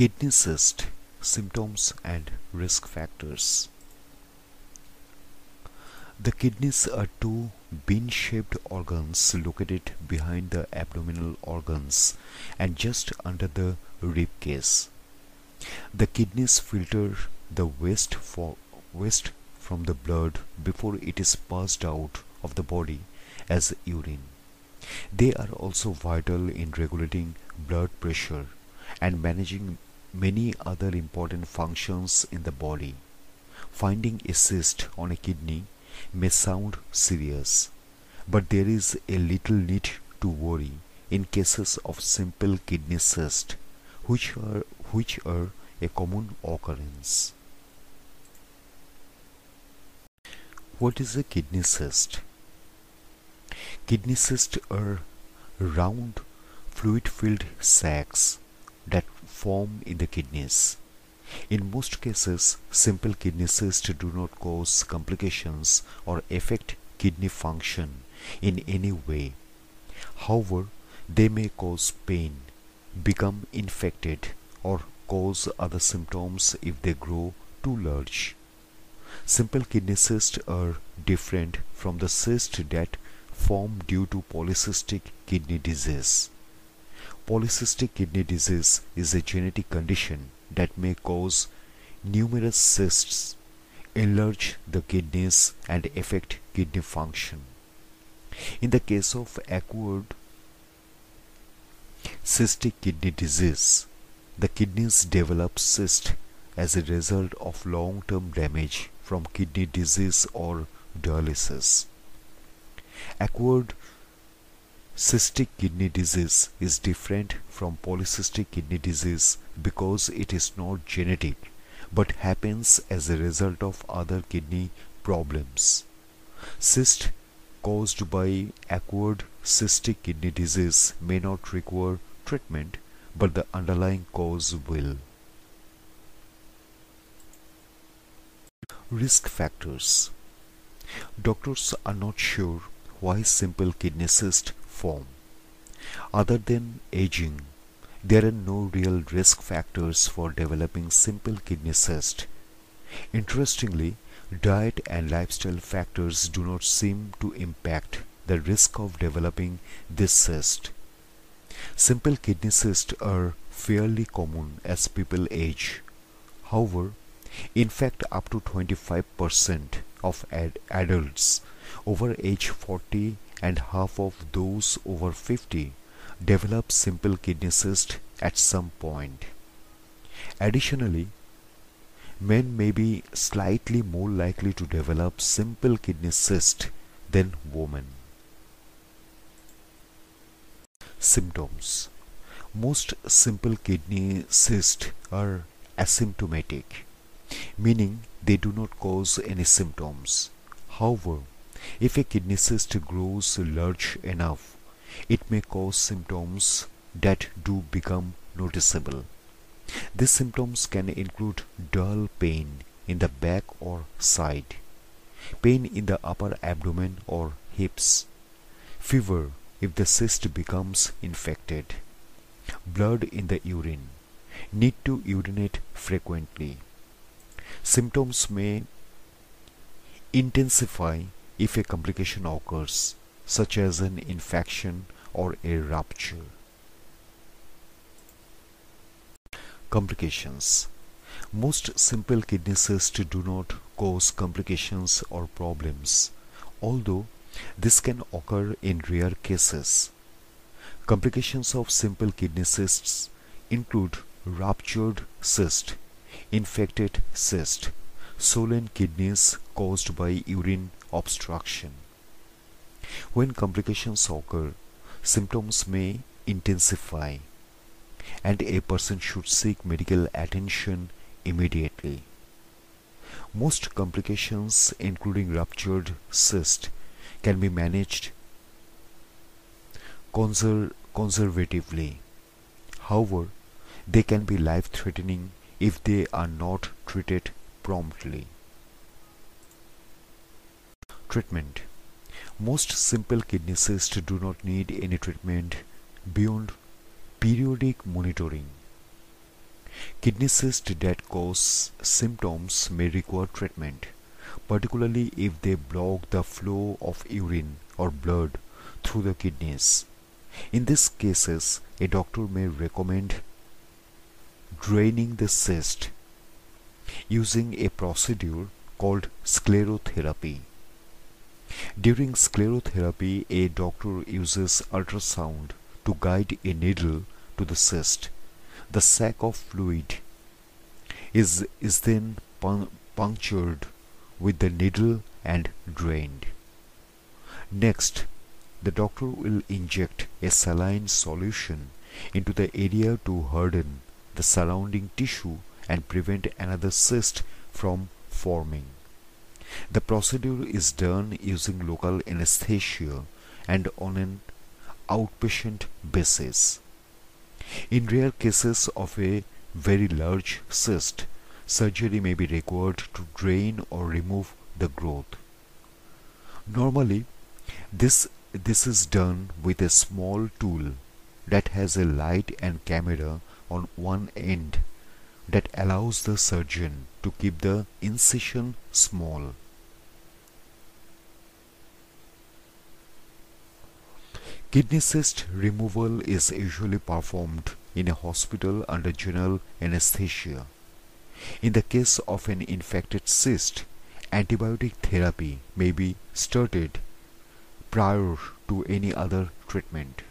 Kidney cyst symptoms and risk factors. The kidneys are two bean-shaped organs located behind the abdominal organs and just under the rib cage. The kidneys filter the waste, for, waste from the blood before it is passed out of the body as urine. They are also vital in regulating blood pressure and managing many other important functions in the body. Finding a cyst on a kidney may sound serious, but there is a little need to worry in cases of simple kidney cyst, which are, which are a common occurrence. What is a kidney cyst? Kidney cysts are round, fluid-filled sacs that form in the kidneys. In most cases, simple kidney cysts do not cause complications or affect kidney function in any way. However, they may cause pain, become infected, or cause other symptoms if they grow too large. Simple kidney cysts are different from the cysts that form due to polycystic kidney disease. Polycystic kidney disease is a genetic condition that may cause numerous cysts, enlarge the kidneys and affect kidney function. In the case of acquired cystic kidney disease, the kidneys develop cyst as a result of long-term damage from kidney disease or dialysis. Acquired cystic kidney disease is different from polycystic kidney disease because it is not genetic but happens as a result of other kidney problems. Cyst caused by acquired cystic kidney disease may not require treatment but the underlying cause will. Risk factors Doctors are not sure why simple kidney cysts form. Other than aging, there are no real risk factors for developing simple kidney cyst. Interestingly, diet and lifestyle factors do not seem to impact the risk of developing this cyst. Simple kidney cysts are fairly common as people age. However, in fact up to 25% of ad adults over age 40 and half of those over 50 develop simple kidney cyst at some point. Additionally, men may be slightly more likely to develop simple kidney cyst than women. Symptoms Most simple kidney cysts are asymptomatic, meaning they do not cause any symptoms. However, if a kidney cyst grows large enough, it may cause symptoms that do become noticeable. These symptoms can include dull pain in the back or side, pain in the upper abdomen or hips, fever if the cyst becomes infected, blood in the urine, need to urinate frequently. Symptoms may intensify if a complication occurs, such as an infection or a rupture. Complications Most simple kidney cysts do not cause complications or problems, although this can occur in rare cases. Complications of simple kidney cysts include ruptured cyst, infected cyst, swollen kidneys caused by urine obstruction. When complications occur, symptoms may intensify and a person should seek medical attention immediately. Most complications including ruptured cyst can be managed conser conservatively. However, they can be life-threatening if they are not treated promptly. Treatment Most simple kidney cysts do not need any treatment beyond periodic monitoring. Kidney cysts that cause symptoms may require treatment, particularly if they block the flow of urine or blood through the kidneys. In these cases, a doctor may recommend draining the cyst using a procedure called sclerotherapy. During sclerotherapy, a doctor uses ultrasound to guide a needle to the cyst. The sac of fluid is, is then punctured with the needle and drained. Next, the doctor will inject a saline solution into the area to harden the surrounding tissue and prevent another cyst from forming. The procedure is done using local anesthesia and on an outpatient basis. In rare cases of a very large cyst, surgery may be required to drain or remove the growth. Normally, this, this is done with a small tool that has a light and camera on one end that allows the surgeon to keep the incision small. Kidney cyst removal is usually performed in a hospital under general anesthesia. In the case of an infected cyst, antibiotic therapy may be started prior to any other treatment.